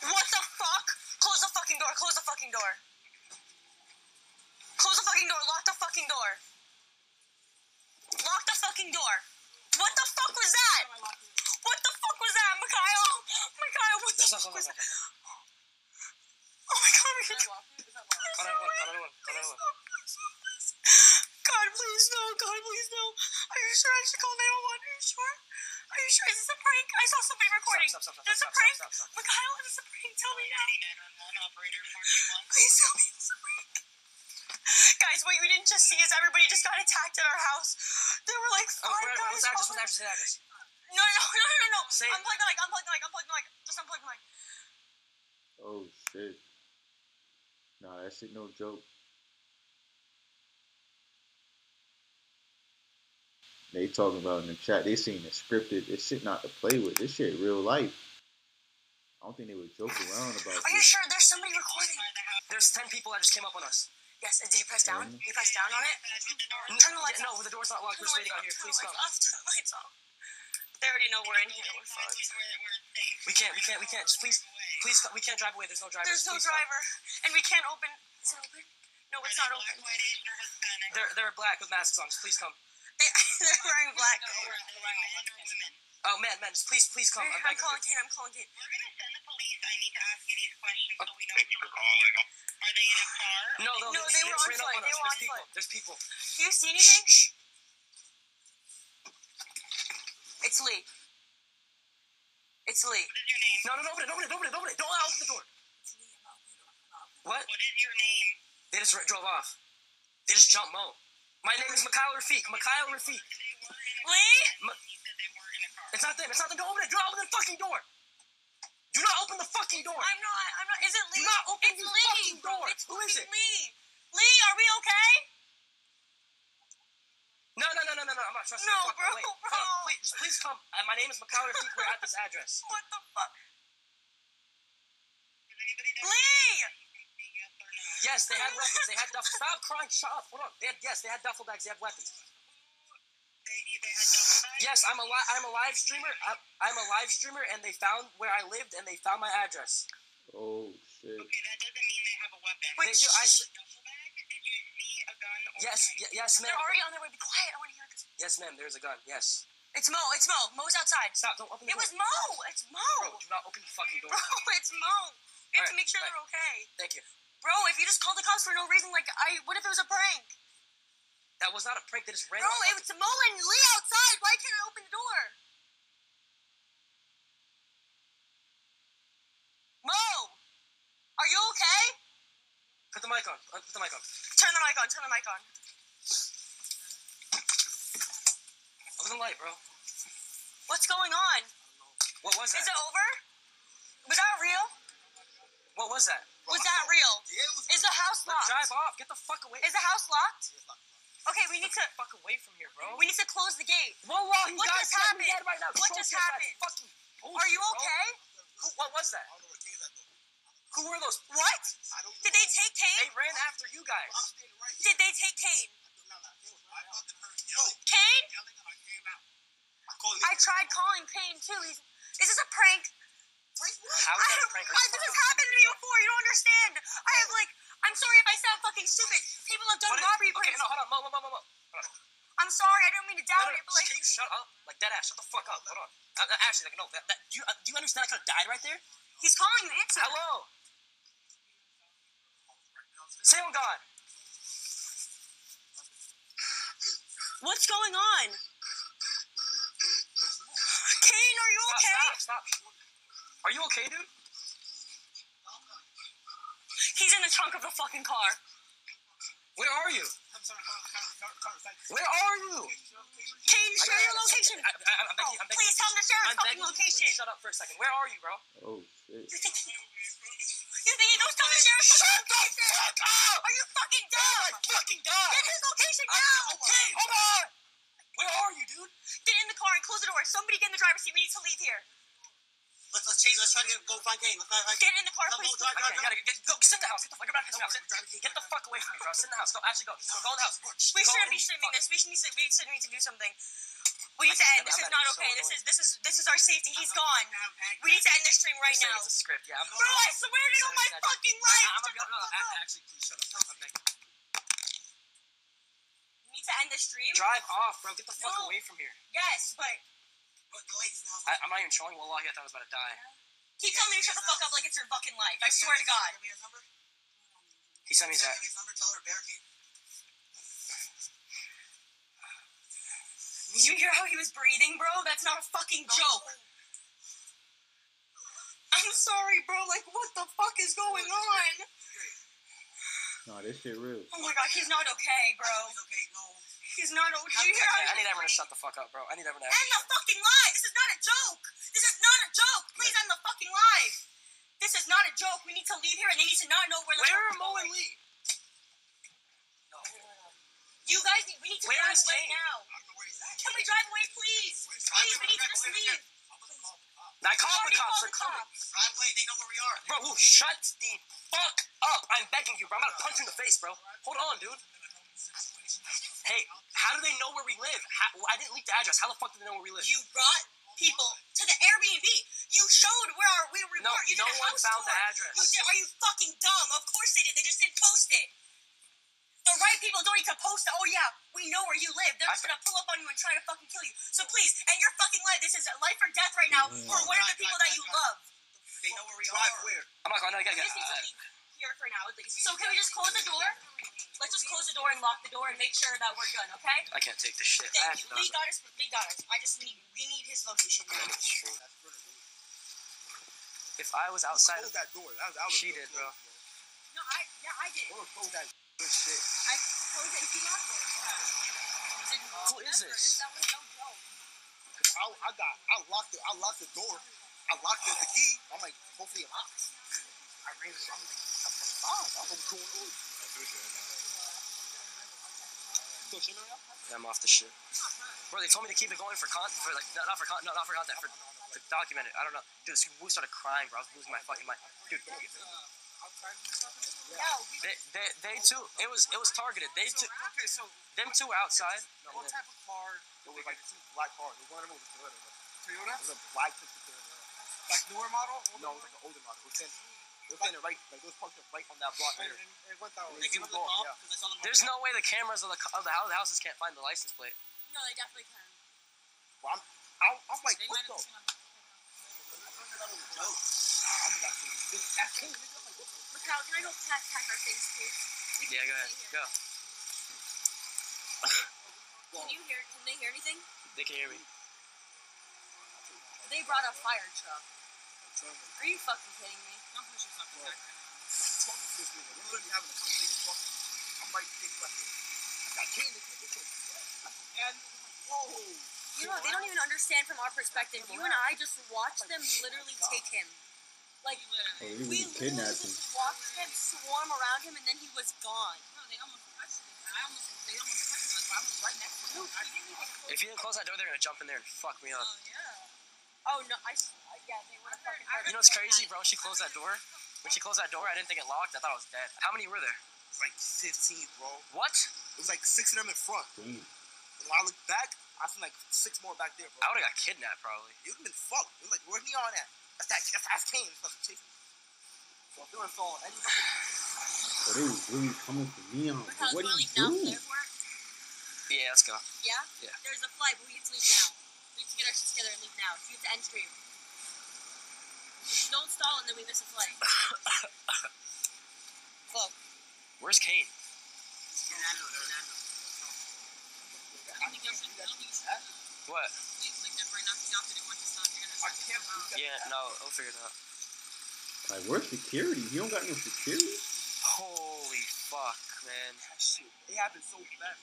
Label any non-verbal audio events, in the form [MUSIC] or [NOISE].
What the fuck? Close the fucking door. Close the fucking door. Close the fucking door. Lock the fucking door. Lock the fucking door. What the fuck was that? What the fuck was that, Mikhail? Mikhail, what the fuck was that? Oh my god, we could Cut another one. Cut another one. Cut another one. God, please no. God, please no. Are you sure I should call 911? Are you sure? Are you sure? Is this a prank? I saw somebody recording. Stop, stop, stop, Is this a stop, prank? stop, stop, stop. Mikhail, is this a prank? Tell me now. 911 operator 421. Please tell me it's a prank. Guys, what you didn't just see is everybody just got attacked at our house. There were like Oh, five where, guys. what's the address? What's address? What's address? No, no, no, no, no, no. Say it. Unplug the mic. Unplug the mic. Unplug the mic. Just unplug the mic. Oh shit. Nah, that shit no joke. They talking about in the chat, they seen it scripted. This shit not to play with. This shit real life. I don't think they would joke around about Are you this. sure there's somebody recording? There's ten people that just came up on us. Yes. Did you press down? Mhm. Did you press down on it? Turn the lights Yeah, off. no, the door's not locked. Turn We're the just lights waiting out here. Turn Please come. off. Turn the lights off. They already know we're in here. We're fucked. We can't. We can't. We can't. Just please, please. We can't drive away. There's no driver. There's no Please come. driver, and we can't open. Is it open? No, it's not open. They're they're black with masks on. Just please come. They, [LAUGHS] they're wearing black. Oh man, man, just please, please come. I'm I'm calling. Kate. I'm calling Kate. Thank you for calling. Are they in a car? No, no, No, they, they were on foot. They were on There's people. foot. There's people. Do you see anything? It's Lee. It's Lee. What is your name? No, no, no, open it, open it, open it, open it. Don't open the door. What? What is your name? They just drove off. They just jumped Mo. My name is Mikhail Rafiq. Mikhail Rafiq. They were in a Lee? M- He said they were in a car. it's not them. It's not them. Don't open it. Do not open the fucking door. Do not open the fucking door. I'm not. I'm not. Is it Lee? Do not open it's the Lee. fucking door. It's Who is it? Lee. Lee, are we okay? No, no, no, no, no, no. I'm not trusting No, you. Fuck, bro, Wait. bro. Come on, please, just please come. Uh, my name is Rafiq. We're [LAUGHS] at this address. What the fuck? Does anybody know Lee! yes no? They had weapons. They had duffel. Stop crying. Shut up. Hold on. They had, yes, they had duffel bags. They have weapons. Yes, I'm a li- I'm a live streamer. I'm, I'm a live streamer, and they found where I lived, and they found my address. Oh shit. Okay, that doesn't mean they have a weapon. They do. I s- Duffel bag? Did you see a gun or yes, a y- yes, They're ma'am. already on their way. Be quiet. I want to hear this. Yes, ma'am. There's a gun. Yes. It's Mo. It's Mo. Mo's outside. Stop. Don't open the It door. was Mo. It's Mo. Bro, do not open the fucking door. Bro, [LAUGHS] it's Mo. We have to make sure alright. they're okay. Thank you. Bro, if you just called the cops for no reason, like I, what if it was a prank? That was not a prank. They just ran. Bro, off. it was Mo and Lee outside. Why can't I open the door? Mo, are you okay? Put the mic on. Uh, Put the mic on. Turn the mic on. Turn the mic on. Open the light, bro. What's going on? What was that? Is it over? Was that real? What was that? Was that real? Yeah, was Is the house locked? drive off. Get the fuck away. Is the house locked? Okay, we need to. fuck away from here, bro. We need to close the gate. Whoa, whoa, you What guys just happened? dead right now. What Choke just happened? Fucking bullshit, Are you bro. okay? Who, what was that? Who were those? What? Did they take They Kane? ran after you guys. Did they take Kane? Kane? I tried calling Kane too. He's. Is this a prank? How I is that a don't- prank? Are I, you this has fucking happened to me before. You don't understand. I have like. I'm sorry if I sound fucking stupid. People have done What is- robbery Okay, pranks. No, hold on. Mo, mo, mo, mo, mo. I'm sorry. I didn't mean to No, doubt no, it, but like. can you shut up? Like, dead ass, shut the fuck up. Hold on. Uh, uh, actually, like, no, that, that, do, you, uh, do you understand I could have died right there? He's calling you answer. Hello? Say on God. What's going on? Kane, are you Stop, okay? stop, stop. Are you okay, dude? He's in the trunk of the fucking car. Where are you? Where are you? Kane, share your location. I, I, I'm begging, I'm oh, begging Please tell him to share his I'm fucking begging you, location. Please shut up for a second. Where are you, bro? Oh shit. You think he, you think he knows tell him to share his fucking location? Fuck up! Are you fucking Oh dumb? my fucking god! Get his location I'm now. okay, hold on! Where are you, dude? Get in the car and close the door. Somebody get in the driver's seat. We need to leave here. Let's let's chase. Let's try to get, go find Kane. Let's find Kane. Get in the car, No, please. no, drive, Okay, drive, you gotta get, go sit in the house. Get the fuck get back in the house. Don't worry, Get the fuck away from me, bro. Sit in the house. Go. Actually, go. Go in the house. We shouldn't be streaming this. We should need to, we should need to do something. We need to end. This is not not okay. This is this is this is our safety. He's gone. We need to end this stream right now. It's a script. Yeah. Bro, I swear to You're on my fucking life. I'm gonna the no, fuck a- up. actually, please shut up. I'm begging. We need to end the stream. Drive off, bro. Get the fuck away from here. Yes, but But the ladies in the house. I, I'm not even trolling. Wallahi, I thought I was about to die. keep telling me to shut the fuck up like it's your fucking life. I swear to God. Give me his number. He sent me that. his number. Tell her barricade. Did you hear how he was breathing, bro? That's not a fucking joke. I'm sorry, bro. Like, what the fuck is going on? Nah, this shit real. Oh my god, he's not okay, bro. It's okay. No. He's not. o- Did you hear how Okay, I need everyone to shut the fuck up, bro. I need everyone to End actually the shut fucking live. This is not a joke. This is not a joke. Please end the fucking live. This is not a joke. We need to leave here, and they need to not know where. the Where are we're Mo and going. Lee? You guys, need, we need to Where drive is away Kane? now. I don't know where he's at. Can we drive away, please? Please, we need to just leave. I called the cops. called They're the coming. cops. Drive away. They know where we are. Bro, who shut the fuck up? I'm begging you, bro. I'm about to punch you in the face, bro. Hold on, dude. Hey, how do they know where we live? How, I didn't leak the address. How the fuck do they know where we live? You brought people to the Airbnb. You showed where our, we were. No, you no did a one house found tour. the address. You did, are you fucking dumb? Of course they did. They just didn't post it. The right people don't need to post it. Oh yeah, we know where you live. They're I- just gonna pull up on you and try to fucking kill you. So please, end your fucking life. This is a life or death right now mm. for one of the people that you love. They know where we Drive are. where? I'm not going to We get just need to leave here for now at least. So can we just close the door? Let's just close the door and lock the door and make sure that we're good. Okay? I can't take this shit. Thank have you. Lee know. got us. Lee got us. I just need. We need his location. now. It's true. If I was outside Close that door. That was, that was She did, bro. No, I. Yeah, I did. Don't close that good shit. I closed it and locked it. You Who is this? That was no joke. Cause I, I got, I locked it. I locked the door. I locked it, the key. I'm like, hopefully it locks. I ran it. I'm like, I'm fine. I don't know what's going on. Still chilling around? Yeah, I'm off the shit. Bro, they told me to keep it going for con for like not, for con no not for content for to document it. I don't know. Dude, this we started crying, bro. I was losing my fucking mind. Dude, they, they, they too. It was it was targeted. They two, okay, so them two were outside. what type of car? It was like two black cars. It was one of them was a Toyota. Toyota? It was a black Toyota. Like newer model? No, it was like an older model. It was in, it was in it right, like it was parked right on that block right And, and it went that way. They give us the It was call off, because I saw them. There's no way the cameras of the of the, hou- the houses can't find the license plate. No, they definitely can. Well, I'm, I, I'm like, what the? I'm like, this, that's king, nigga. I'm like, what the? Mikhail, can I go pack, pack our things, please? Yeah, go ahead. stay Go. Can you hear? Can they hear anything? They can hear me. They brought a fire truck. Are you fucking kidding me? Don't push yourself. Talking to this nigga. We're literally having a conversation talking. I'm right there, like, I got king, nigga. This is- And, whoa. You know, they don't even understand from our perspective. You and I just watched them literally take him. Like, Oh, we literally kidnapped him. just watched them swarm around him and then he was gone. No, they almost touched it. I almost, they almost touched it. Like, I was right next to them. I didn't even close If you didn't close that door, they're gonna jump in there and fuck me up. Oh, yeah. Oh, no, I. Yeah, they would have fucking heard You know what's crazy, bro? She closed that door. When she closed that door, I didn't think it locked. I thought I was dead. How many were there? Like 15, bro. What? It was like six of them in front. Damn. And when I looked back, I seen like six more back there, bro. I would have got kidnapped probably. You'd have been fucked. It was like, where's Neon at? That's that, that's, that's Kane. It's chasing. So if they were throwing any fucking But it was really coming for Neon. Because what we're you he leaving now do? to the airport. Yeah, let's go. Yeah? Yeah. There's a flight, but we have to leave now. We have to get our shit together and leave now. So you have to end stream. Don't stall and then we miss a flight. [LAUGHS] Look. Where's Kane? I don't think you should, I don't think you should What? leave like that right now because y'all didn't want to stop. You're gonna I can't do that. Yeah, no, I'll figure it out. Like, where's security? You don't got no security? Holy fuck, man. Shit, it happened so fast.